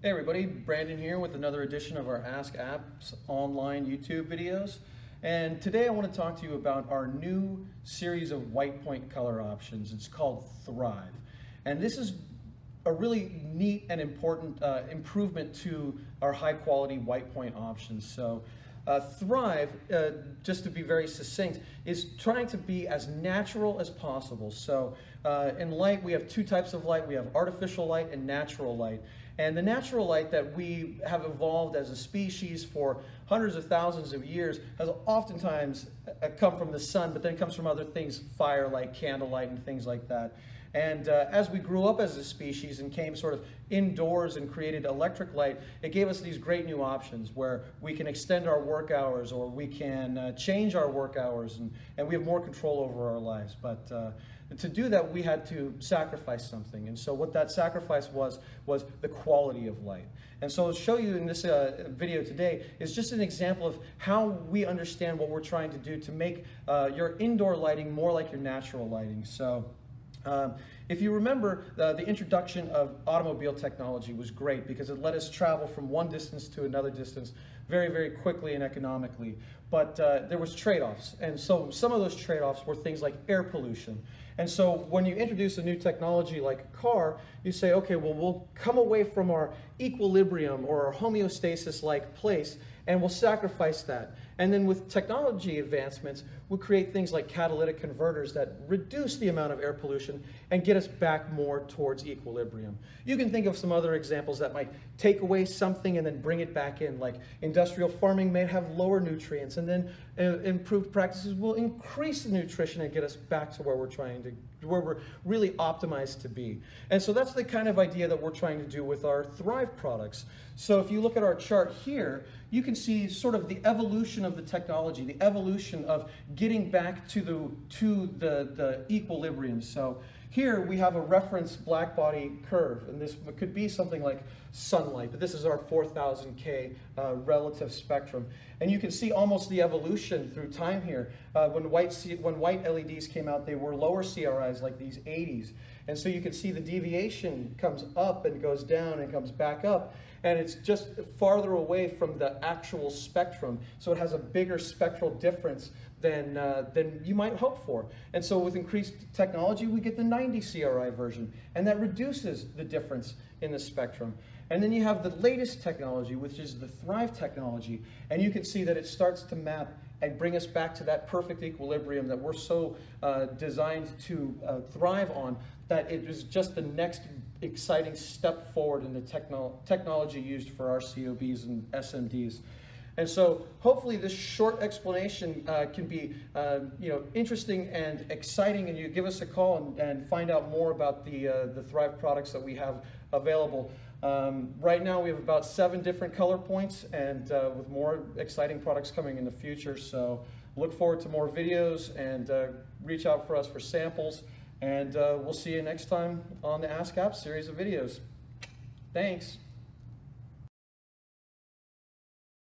Hey everybody, Brandon here with another edition of our Ask Apps online YouTube videos. And today I want to talk to you about our new series of white point color options. It's called Thrive. And this is a really neat and important uh, improvement to our high quality white point options. So uh, Thrive, uh, just to be very succinct, is trying to be as natural as possible. So uh, in light, we have two types of light. We have artificial light and natural light. And the natural light that we have evolved as a species for hundreds of thousands of years has oftentimes uh, come from the sun, but then comes from other things, fire, firelight, candlelight, and things like that. And uh, as we grew up as a species and came sort of indoors and created electric light, it gave us these great new options where we can extend our work hours or we can uh, change our work hours and, and we have more control over our lives. But uh, to do that, we had to sacrifice something. And so what that sacrifice was, was the quality of light. And so I'll show you in this uh, video today is just an example of how we understand what we're trying to do to make uh, your indoor lighting more like your natural lighting. So um, if you remember, uh, the introduction of automobile technology was great because it let us travel from one distance to another distance very, very quickly and economically. But uh, there was trade-offs. And so some of those trade-offs were things like air pollution. And so when you introduce a new technology like a car, you say, okay, well, we'll come away from our equilibrium or our homeostasis-like place and we'll sacrifice that. And then with technology advancements, we'll create things like catalytic converters that reduce the amount of air pollution and get us back more towards equilibrium. You can think of some other examples that might take away something and then bring it back in, like industrial farming may have lower nutrients, and then uh, improved practices will increase the nutrition and get us back to where we're trying to, where we're really optimized to be. And so that's the kind of idea that we're trying to do with our Thrive products. So if you look at our chart here, you can see sort of the evolution of the technology, the evolution of getting back to the, to the, the equilibrium. So here we have a reference black body curve, and this could be something like sunlight, but this is our 4000K uh, relative spectrum. And you can see almost the evolution through time here. Uh, when, white C when white LEDs came out, they were lower CRIs like these 80s. And so you can see the deviation comes up and goes down and comes back up and it's just farther away from the actual spectrum, so it has a bigger spectral difference than, uh, than you might hope for. And so with increased technology, we get the 90 CRI version, and that reduces the difference in the spectrum. And then you have the latest technology, which is the Thrive technology, and you can see that it starts to map and bring us back to that perfect equilibrium that we're so uh, designed to uh, thrive on, that it is just the next exciting step forward in the techno technology used for our COBs and SMDs. And so hopefully this short explanation uh, can be uh, you know, interesting and exciting and you give us a call and, and find out more about the, uh, the Thrive products that we have available. Um, right now we have about seven different color points and uh, with more exciting products coming in the future. So look forward to more videos and uh, reach out for us for samples. And uh, we'll see you next time on the Ask App series of videos. Thanks.